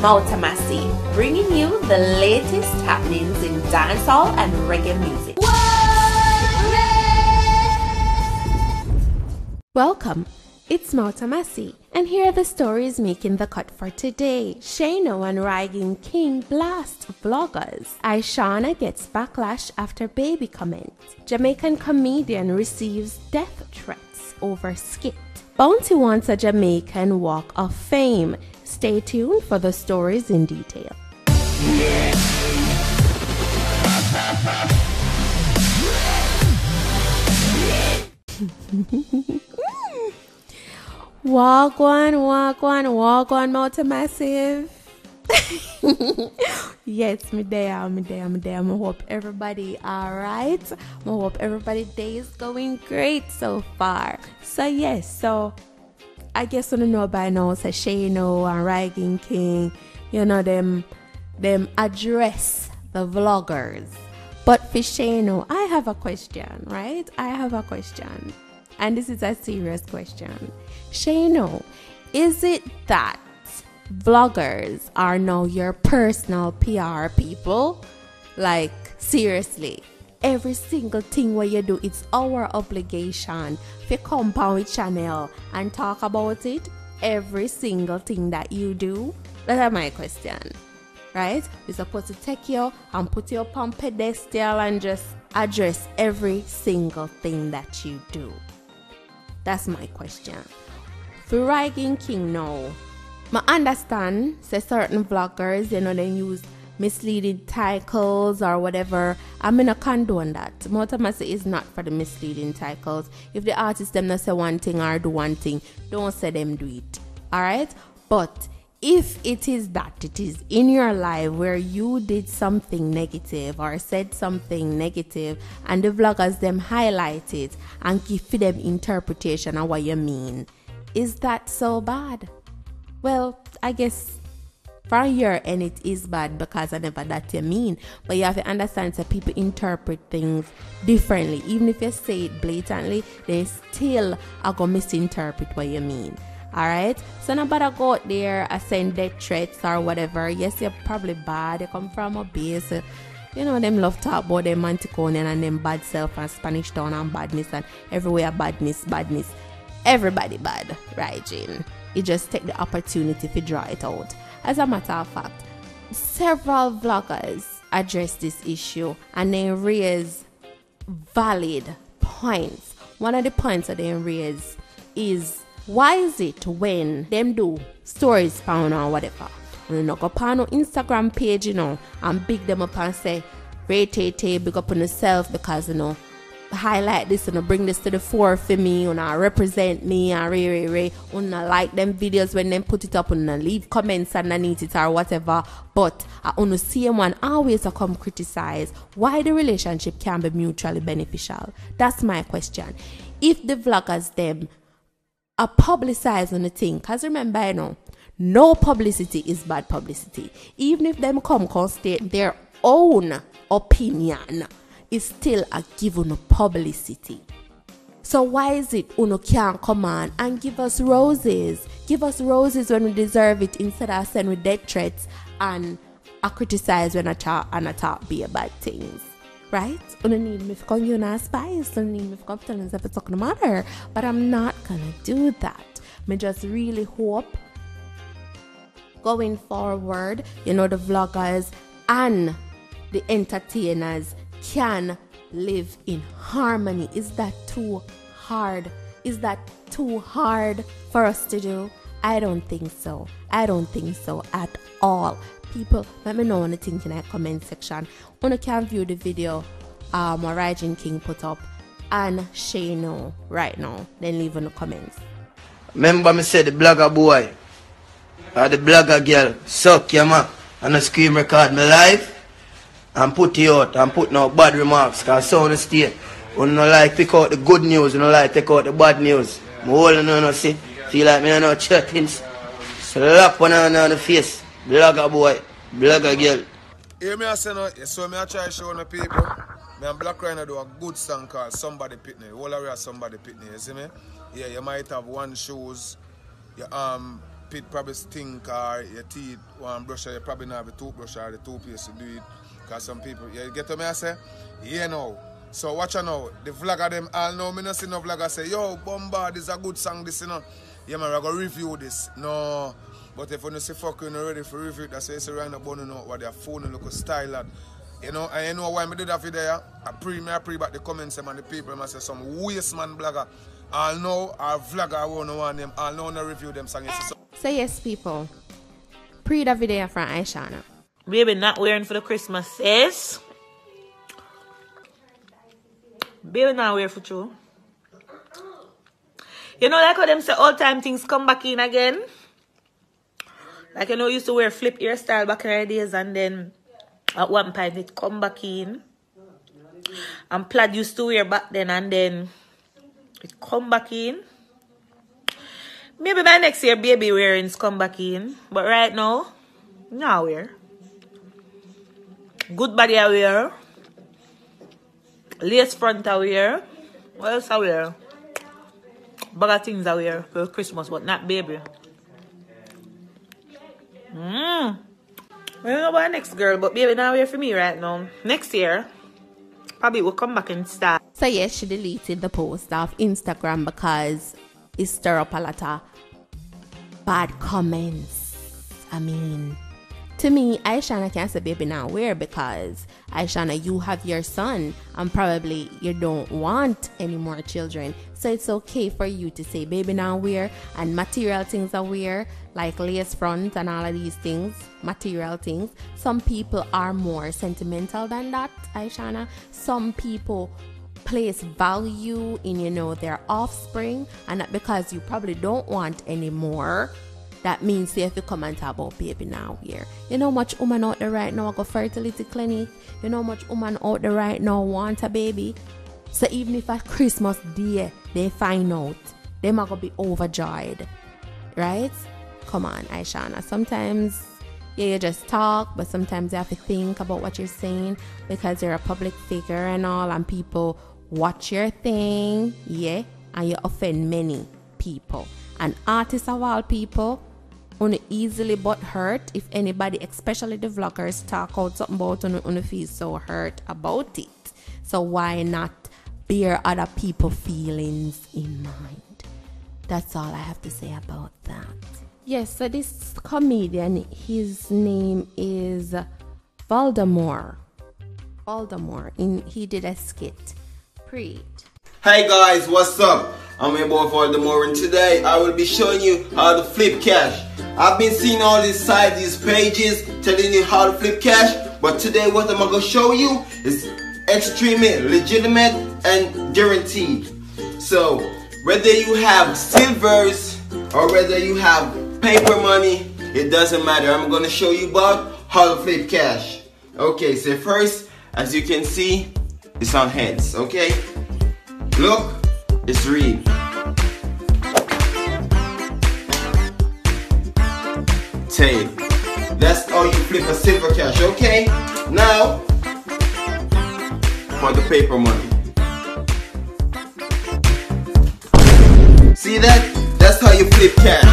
Mouta Massi, bringing you the latest happenings in dancehall and reggae music. Welcome. It's Mouta Massi, and here are the stories making the cut for today. Shane O and Rygin King blast vloggers. Ishawna gets backlash after baby comment. Jamaican comedian receives death threats over skit. Bounty wants a Jamaican Walk of Fame. Stay tuned for the stories in detail. Wagwan, wagwan, wagwan, multi-massive. yes, me there, me there, me there. I hope everybody alright. I hope everybody day is going great so far. So yes, so I guess I don't know by now, say Shane O and Rygin King, you know them, them address the vloggers. But for Shane O, I have a question, right? I have a question, and this is a serious question. Shane O, is it that vloggers are now your personal PR people? Like seriously, every single thing what you do, it's our obligation to come with channel and talk about it. Every single thing that you do. That's my question. Right? We're supposed to take you and put you up on pedestal and just address every single thing that you do. That's my question. For King now, I understand say certain vloggers, you know, they use misleading titles or whatever. I'm gonna condone that. Mouta Massi is not for the misleading titles. If the artist them not say one thing or do one thing, don't say them do it. Alright? But if it is that it is in your life where you did something negative or said something negative and the vloggers them highlight it and give them interpretation of what you mean, is that so bad? Well, I guess for your and it is bad because I never that you mean. But you have to understand that people interpret things differently. Even if you say it blatantly, they still are gonna misinterpret what you mean. Alright? So nobody go out there and send death threats or whatever. Yes, you're probably bad. You come from a base. You know, them love talk about them Manticonian and them bad self and Spanish town and badness and everywhere badness, badness. Everybody bad, right, Jane? You just take the opportunity to draw it out. As a matter of fact, several vloggers address this issue and they raise valid points. One of the points that they raise is why is it when them do stories found or whatever, when you knock up on Instagram page, you know, and big them up and say, rate eh, big up on yourself because you know highlight this and bring this to the fore for me and I represent me and re re re and I like them videos when them put it up and I leave comments underneath it or whatever. But I want to see one always to come criticize why the relationship can be mutually beneficial. That's my question. If the vloggers them uh, are publicizing the thing because remember you know no publicity is bad publicity. Even if them come state their own opinion is still a given publicity. So why is it Uno can't come on and give us roses? Give us roses when we deserve it instead of sending with death threats and I criticize when I talk and I talk be about things. Right? Uno need me come you and spice. Uno need me to come tell if it's talking matter. But I'm not gonna do that. Me just really hope going forward, you know, the vloggers and the entertainers can live in harmony. Is that too hard? Is that too hard for us to do? I don't think so. I don't think so at all. People, let me know what you think in the comment section. When you can view the video um Rygin King put up and Shane O right now, then leave in the comments. Remember me said the blogger boy or the blogger girl suck your man and I scream record my life and put it out and put no bad remarks because sound. You don't like pick out the good news, you don't like take out the bad news. My whole you know see, feel like me no things. Slap one on the face. Blogger boy, blogger girl. Hear me I say no, so me I try show the people. Me and Black Rhino do a good song called Somebody Pitney. Whole area Somebody Pitney, you see me? Yeah, you might have one shoes, your um armpit probably stink or your teeth one brush you probably not have a toothbrush or the toothpaste to do it. Cause some people, you get to me I say? Yeah no. So watch out now. The vlogger them all know me not see no vlogger say, yo, Bombard is a good song this you know. Yeah man, I go review this. No. But if you don't see fuck you not ready for review that's why you say right now bun know what their phone look style at. You know, and you know why I do that video? I pre me I pre back the comments and the people must say some waste man blogger. I'll know our vlogger I won't know them, I'll know no review them songs. So, So yes, people. Pre the video from Ishawna. Baby not wearing for the Christmas yes. Baby not wear for true. You know like how them say all time things come back in again? Like you know used to wear flip hairstyle back in the days and then at one point it come back in. And plaid used to wear back then and then it come back in. Maybe by next year baby wearings come back in. But right now, now wear. Good body I wear. Lace front I wear. What else I wear? Bag things I wear for Christmas, but not baby. Mmm. I don't know about next girl, but baby now wear for me right now. Next year, probably will come back and start. So yes, she deleted the post off Instagram because it stir up a lot of bad comments. I mean, to me, Ishawna can't say baby now wear because Ishawna, you have your son and probably you don't want any more children. So it's okay for you to say baby now wear and material things are wear like lace front and all of these things, material things. Some people are more sentimental than that, Ishawna. Some people place value in you know their offspring and because you probably don't want any more that means say if you talk about baby now here. You know much woman out there right now go fertility clinic? You know much woman out there right now want a baby? So even if at christmas day they find out they might gonna be overjoyed right? Come on Ishawna. Sometimes yeah, you just talk, but sometimes you have to think about what you're saying because you're a public figure and all, and people watch your thing, yeah, and you offend many people. And artists of all people, on easily but hurt if anybody, especially the vloggers, talk out something about on on feel so hurt about it. So why not bear other people feelings in mind? That's all I have to say about that. Yes, so this comedian, his name is Voldemort. Voldemort. In he did a skit. Preet. Hey guys, what's up? I'm your boy Voldemort and today I will be showing you how to flip cash. I've been seeing all these sites, these pages telling you how to flip cash, but today what I'm gonna show you is extremely legitimate and guaranteed. So whether you have silvers or whether you have paper money, it doesn't matter. I'm gonna show you about how to flip cash. Okay, so first, as you can see, it's on heads, okay? Look, it's real. That's how you flip a silver cash, okay? Now, for the paper money. See that? That's how you flip cash.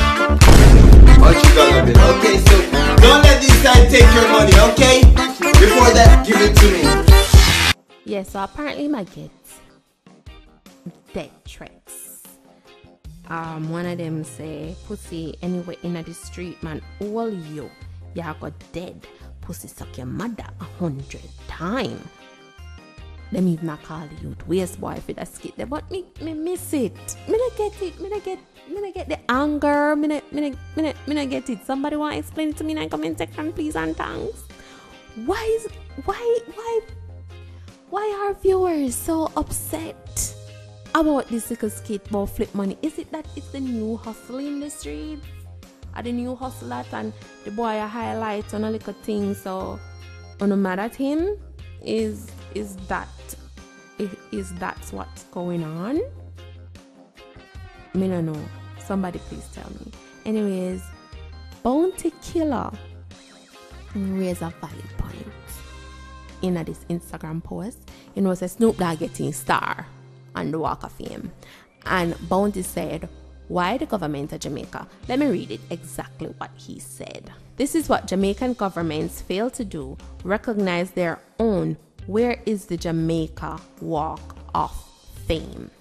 Got of it, okay? So, don't let this guy take your money, okay? Before that, give it to me. Yeah, so apparently my kids dead tricks. Um, one of them say, "Pussy anywhere in the street, man, all you, ya got dead. Pussy suck your mother a hundred time." Them even not call the youth waste boy for that skit there, but me, me miss it. Me not get it. Me not get. Me not get the anger. Me not, me not, me not, me not get it. Somebody want to explain it to me in the comment section, please and thanks. Why is why why why are viewers so upset about this little skateboard flip money? Is it that it's the new hustle in the street? Are the new hustle that and the boy a highlight on a little thing so on a mad at him? Is is that is, is that's what's going on? Me no know. Somebody please tell me. Anyways, Bounty Killer raise a valid point in a this Instagram post. You know, say Snoop Dogg getting star on the Walk of Fame. And Bounty said, Why the government of Jamaica? Let me read it exactly what he said. This is what Jamaican governments fail to do recognize their own. Where is the Jamaica Walk of Fame?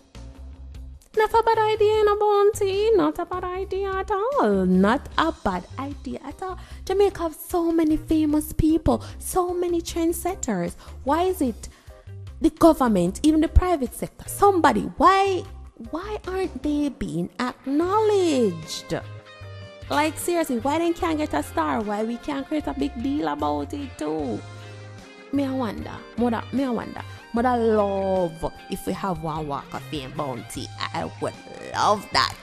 Not a bad idea a bounty. Not a bad idea at all. Not a bad idea at all. Jamaica have so many famous people, so many trendsetters. Why is it the government, even the private sector, somebody, why why aren't they being acknowledged? Like seriously, why they can't get a star? Why we can't create a big deal about it too? Me I wonder. Mother, me I wonder. I love if we have one walk of fame bounty. I would love that.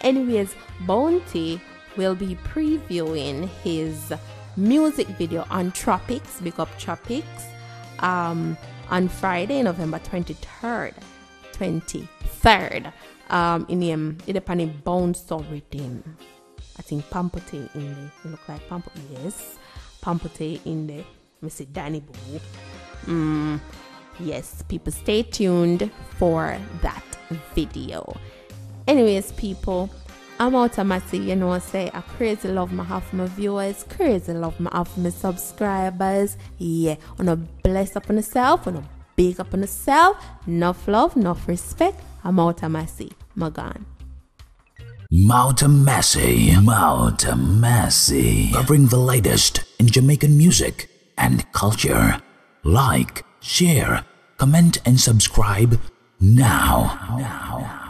Anyways, Bounty will be previewing his music video on Tropics, Big Up Tropics, um, on Friday, November 23rd. 23rd. Um, in the um, in the pani bounce rhythm. I think Pampote in the look like Pampote, yes. Pampote in the see Danny Boo. Mm, yes, people stay tuned for that video. Anyways, people, I'm of you know, I say I crazy love my half my viewers, crazy love my half my subscribers. Yeah, on a bless up on yourself, on a big up on yourself, enough love, enough respect. I'm of my gone. Mouta Massi, Mouta Massi, covering the latest in Jamaican music and culture. Like, share, comment, and subscribe now. now.